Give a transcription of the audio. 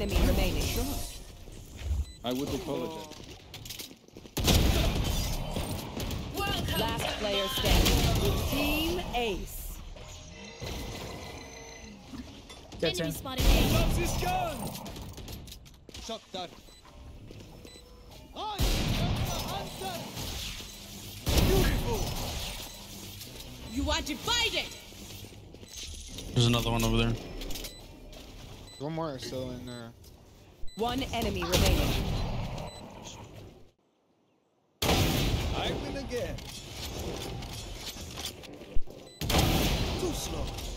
enemy remaining. I would apologize. Last player standing. Team Ace. Gets Enemy in. spotted A. Loves his gun! Shot that. You are divided. There's another one over there. One more still in there. One enemy remaining. I win again. Too slow.